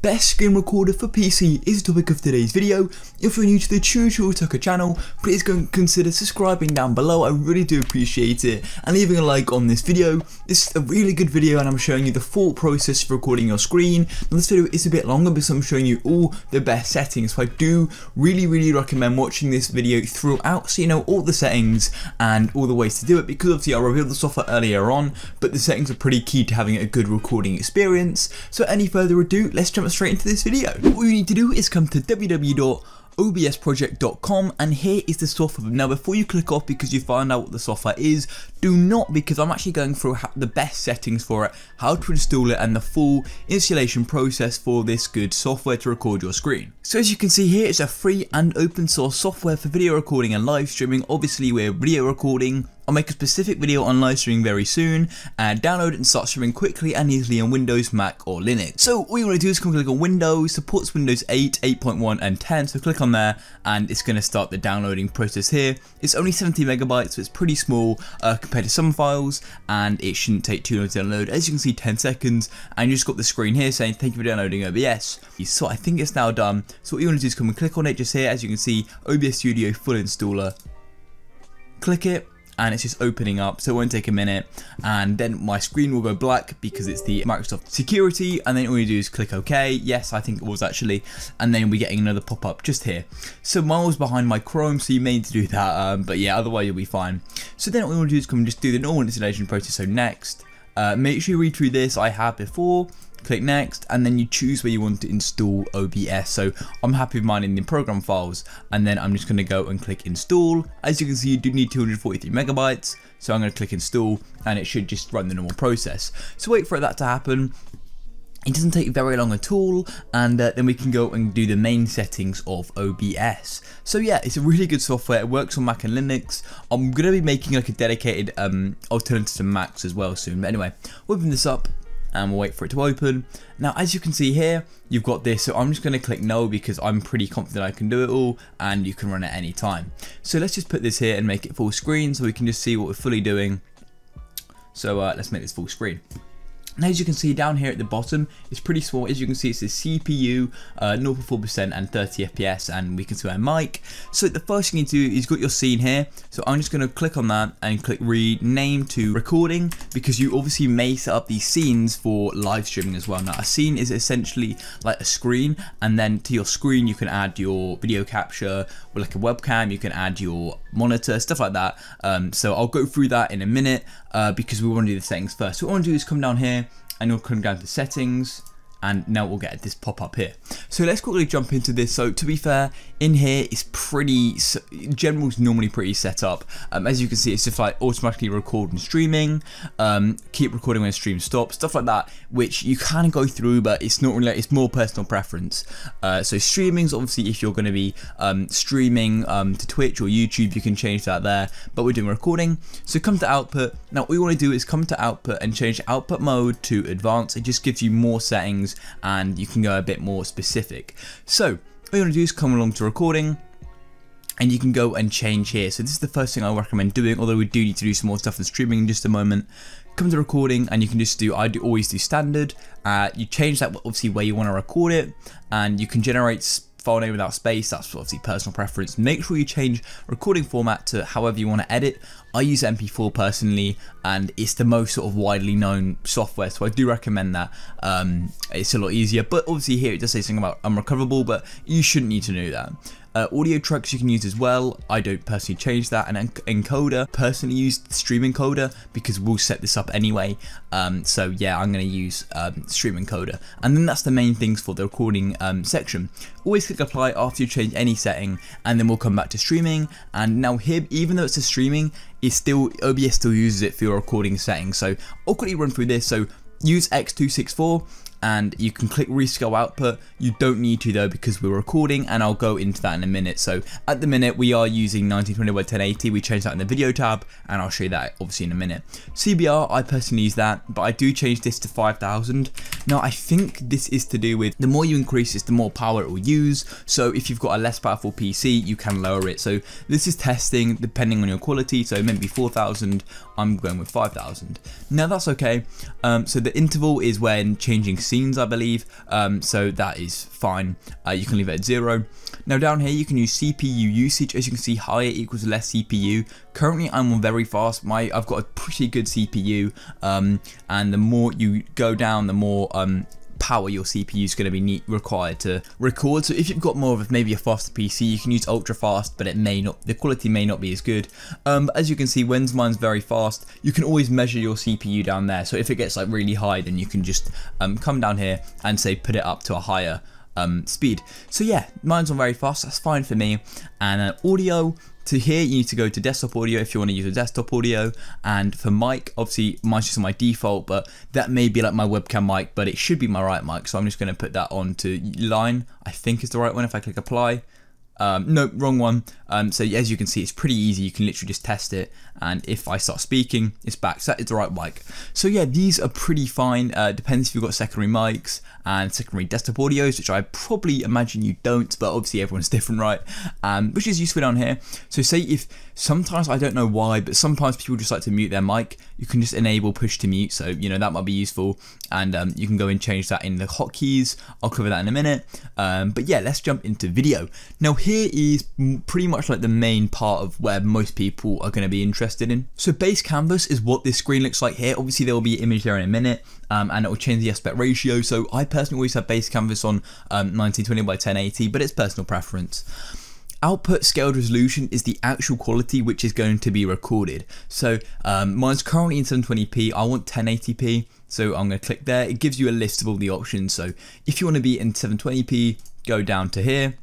Best screen recorder for PC is the topic of today's video. If you're new to the TutorialTucker channel, please consider subscribing down below, I really do appreciate it, and leaving a like on this video. This is a really good video and I'm showing you the full process for recording your screen. Now this video is a bit longer because I'm showing you all the best settings, so I do really really recommend watching this video throughout so you know all the settings and all the ways to do it because obviously I revealed the software earlier on, but the settings are pretty key to having a good recording experience. So any further ado, let's jump straight into this video. All you need to do is come to www.obsproject.com and here is the software. Now before you click off because you find out what the software is, do not because I'm actually going through the best settings for it, how to install it and the full installation process for this good software to record your screen. So as you can see here, it's a free and open source software for video recording and live streaming. Obviously we're video recording I'll make a specific video on live streaming very soon and download and start streaming quickly and easily on Windows, Mac or Linux. So all you want to do is come click on Windows, supports Windows 8, 8.1 and 10 so click on there and it's going to start the downloading process here. It's only 70 megabytes so it's pretty small uh, compared to some files and it shouldn't take too long to download. As you can see 10 seconds and you just got the screen here saying thank you for downloading OBS. So I think it's now done. So what you want to do is come and click on it just here as you can see OBS Studio full installer. Click it and it's just opening up so it won't take a minute. And then my screen will go black because it's the Microsoft security and then all you do is click OK. Yes I think it was actually. And then we're getting another pop-up just here. So mine was behind my Chrome so you may need to do that um, but yeah otherwise you'll be fine. So then all you want to do is come and just do the normal installation process. So next uh, make sure you read through this I have before click next and then you choose where you want to install OBS so I'm happy with mine in the program files and then I'm just going to go and click install as you can see you do need 243 megabytes so I'm going to click install and it should just run the normal process so wait for that to happen it doesn't take very long at all and uh, then we can go and do the main settings of OBS. So yeah, it's a really good software, it works on Mac and Linux. I'm going to be making like a dedicated um, alternative to Macs as well soon. But anyway, open this up and we'll wait for it to open. Now as you can see here, you've got this, so I'm just going to click no because I'm pretty confident I can do it all and you can run it any time. So let's just put this here and make it full screen so we can just see what we're fully doing. So uh, let's make this full screen. Now as you can see down here at the bottom, it's pretty small. As you can see, it's the CPU, uh, 0.4% and 30 FPS, and we can see our mic. So the first thing you do is got your scene here. So I'm just going to click on that and click rename to recording because you obviously may set up these scenes for live streaming as well. Now a scene is essentially like a screen, and then to your screen you can add your video capture or like a webcam. You can add your monitor, stuff like that. Um, so I'll go through that in a minute uh, because we want to do the settings first. So what I want to do is come down here and you'll come down to settings and now we'll get this pop up here. So let's quickly jump into this. So to be fair, in here it's pretty, general's normally pretty set up. Um, as you can see, it's just like automatically record and streaming, um, keep recording when stream stops, stuff like that, which you of go through, but it's not really, it's more personal preference. Uh, so streaming's obviously if you're going to be um, streaming um, to Twitch or YouTube, you can change that there, but we're doing recording. So come to output. Now what we want to do is come to output and change output mode to advanced. It just gives you more settings and you can go a bit more specific. So all you want to do is come along to recording and you can go and change here. So this is the first thing I recommend doing, although we do need to do some more stuff in streaming in just a moment. Come to recording and you can just do, I do always do standard. Uh, you change that obviously where you want to record it and you can generate file name without space, that's obviously personal preference. Make sure you change recording format to however you want to edit. I use MP4 personally and it's the most sort of widely known software so I do recommend that. Um, it's a lot easier but obviously here it does say something about unrecoverable but you shouldn't need to know that. Uh, audio tracks you can use as well. I don't personally change that. And encoder, personally use stream encoder because we'll set this up anyway. Um, so yeah, I'm going to use um, stream encoder. And then that's the main things for the recording um, section. Always click apply after you change any setting and then we'll come back to streaming. And now here, even though it's a streaming, it's still OBS still uses it for your recording settings. So I'll quickly run through this. So use X264 and you can click rescale output. You don't need to though because we're recording and I'll go into that in a minute. So at the minute we are using 1920 by 1080. We changed that in the video tab and I'll show you that obviously in a minute. CBR, I personally use that, but I do change this to 5000. Now I think this is to do with the more you increase this, the more power it will use. So if you've got a less powerful PC, you can lower it. So this is testing depending on your quality. So maybe 4000, I'm going with 5000. Now that's okay. Um, so the interval is when changing scenes, I believe. Um, so that is fine. Uh, you can leave it at zero. Now down here, you can use CPU usage. As you can see, higher equals less CPU. Currently, I'm on very fast. My I've got a pretty good CPU, um, and the more you go down, the more um, power your CPU is going to be required to record. So if you've got more of maybe a faster PC, you can use ultra fast, but it may not, the quality may not be as good. Um, but as you can see, when mine's very fast, you can always measure your CPU down there. So if it gets like really high, then you can just um, come down here and say put it up to a higher um, speed. So yeah, mine's on very fast, that's fine for me. And uh, audio, to here you need to go to desktop audio if you want to use a desktop audio. And for mic obviously mine's just on my default but that may be like my webcam mic but it should be my right mic. So I'm just going to put that on to line I think is the right one if I click apply. Um, no, wrong one. Um, so as you can see, it's pretty easy. You can literally just test it. And if I start speaking, it's back. So that is the right mic. So yeah, these are pretty fine. Uh, depends if you've got secondary mics and secondary desktop audios, which I probably imagine you don't, but obviously everyone's different, right? Um, which is useful down here. So say if sometimes, I don't know why, but sometimes people just like to mute their mic, you can just enable push to mute. So, you know, that might be useful. And um, you can go and change that in the hotkeys. I'll cover that in a minute. Um, but yeah, let's jump into video. Now here is pretty much like the main part of where most people are going to be interested in. So base canvas is what this screen looks like here. Obviously there will be an image there in a minute um, and it will change the aspect ratio. So I personally always have base canvas on um, 1920 by 1080, but it's personal preference. Output scaled resolution is the actual quality which is going to be recorded. So um, mine's currently in 720p, I want 1080p, so I'm going to click there. It gives you a list of all the options. So if you want to be in 720p, go down to here.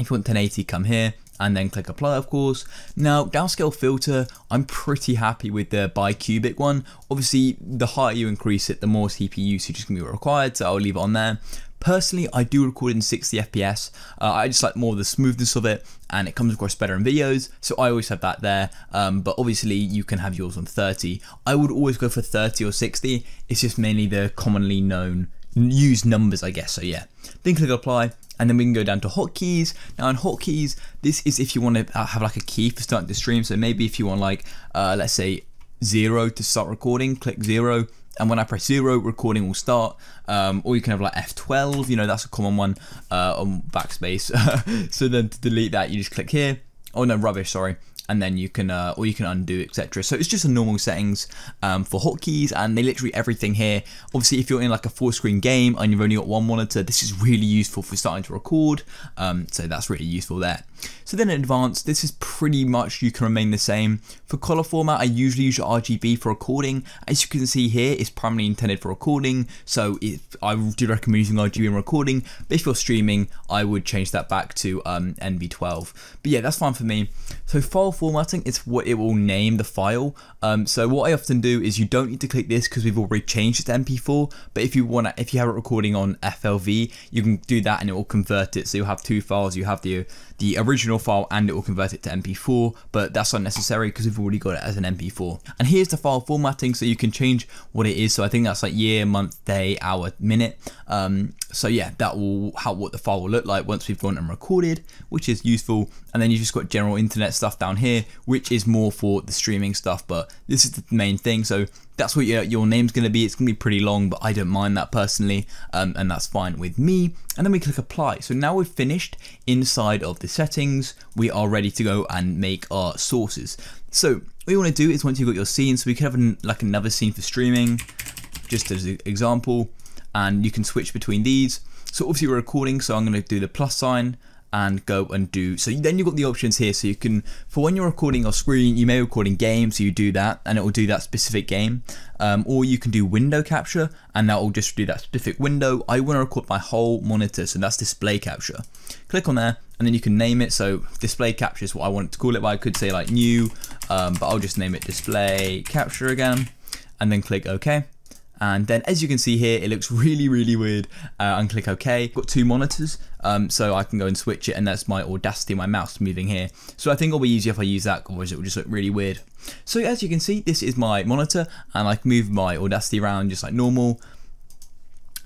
If you want 1080, come here and then click apply of course. Now downscale filter, I'm pretty happy with the bicubic one. Obviously the higher you increase it, the more CPU usage is to be required, so I'll leave it on there. Personally, I do record in 60 FPS. Uh, I just like more of the smoothness of it and it comes across better in videos. So I always have that there. Um, but obviously you can have yours on 30. I would always go for 30 or 60. It's just mainly the commonly known used numbers, I guess. So yeah, then click apply and then we can go down to hotkeys. Now in hotkeys, this is if you want to have like a key for starting the stream. So maybe if you want like, uh, let's say zero to start recording, click zero. And when I press zero, recording will start. Um, or you can have like F12, you know, that's a common one uh, on backspace. so then to delete that, you just click here. Oh no, rubbish, sorry and then you can uh, or you can undo etc so it's just a normal settings um, for hotkeys and they literally everything here obviously if you're in like a full screen game and you've only got one monitor this is really useful for starting to record um, so that's really useful there so then in advanced, this is pretty much, you can remain the same. For color format, I usually use RGB for recording. As you can see here, it's primarily intended for recording. So if, I do recommend using RGB in recording, but if you're streaming, I would change that back to um, NV12. But yeah, that's fine for me. So file formatting, it's what it will name the file. Um, so what I often do is you don't need to click this because we've already changed it to MP4. But if you want if you have it recording on FLV, you can do that and it will convert it. So you'll have two files. You have the the original file and it will convert it to MP4, but that's unnecessary because we've already got it as an MP4. And here's the file formatting so you can change what it is. So I think that's like year, month, day, hour, minute. Um, so yeah, that will how what the file will look like once we've gone and recorded, which is useful. And then you've just got general internet stuff down here, which is more for the streaming stuff, but this is the main thing. So that's what your, your name's going to be. It's going to be pretty long, but I don't mind that personally, um, and that's fine with me. And then we click apply. So now we've finished inside of the settings, we are ready to go and make our sources. So what you want to do is once you've got your scene, so we could have an, like another scene for streaming, just as an example, and you can switch between these. So obviously we're recording, so I'm going to do the plus sign, and go and do so then you've got the options here. So you can for when you're recording your screen you may record in game so you do that and it will do that specific game. Um, or you can do window capture and that will just do that specific window. I want to record my whole monitor so that's display capture. Click on there and then you can name it. So display capture is what I want to call it but I could say like new um, but I'll just name it display capture again and then click OK and then as you can see here it looks really really weird uh, and click OK. Got two monitors um, so I can go and switch it and that's my Audacity, my mouse moving here. So I think it'll be easier if I use that otherwise it will just look really weird. So as you can see this is my monitor and I can move my Audacity around just like normal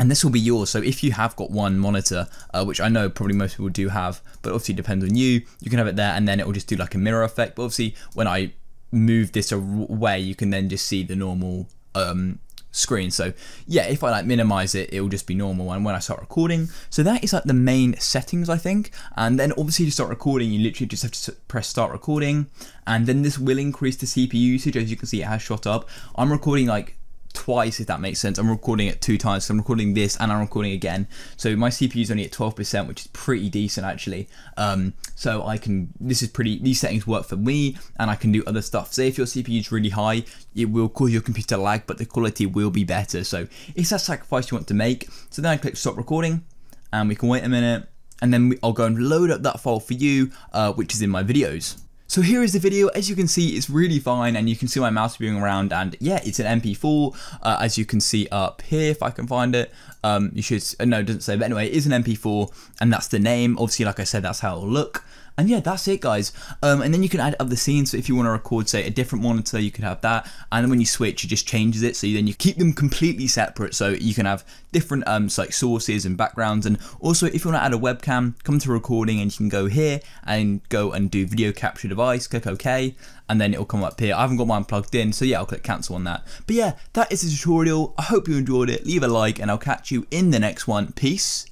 and this will be yours. So if you have got one monitor, uh, which I know probably most people do have, but obviously depends on you, you can have it there and then it will just do like a mirror effect. But obviously when I move this away, you can then just see the normal um, screen. So yeah, if I like minimize it, it will just be normal and when I start recording. So that is like the main settings, I think. And then obviously to start recording, you literally just have to press start recording and then this will increase the CPU usage. As you can see, it has shot up. I'm recording like twice if that makes sense. I'm recording it two times so I'm recording this and I'm recording again. So my CPU is only at 12% which is pretty decent actually. Um, so I can this is pretty these settings work for me and I can do other stuff. Say if your CPU is really high it will cause your computer lag but the quality will be better. So it's that sacrifice you want to make. So then I click stop recording and we can wait a minute and then I'll go and load up that file for you uh, which is in my videos so here is the video, as you can see it's really fine and you can see my mouse moving around and yeah it's an MP4 uh, as you can see up here if I can find it. Um, you should, uh, no it doesn't say but anyway it is an MP4 and that's the name, obviously like I said that's how it'll look. And yeah, that's it guys. Um, and then you can add other scenes. So if you want to record, say, a different monitor, you could have that. And then when you switch, it just changes it. So then you keep them completely separate. So you can have different um, like sources and backgrounds. And also if you want to add a webcam, come to recording and you can go here and go and do video capture device, click OK. And then it'll come up here. I haven't got mine plugged in. So yeah, I'll click cancel on that. But yeah, that is the tutorial. I hope you enjoyed it. Leave a like and I'll catch you in the next one. Peace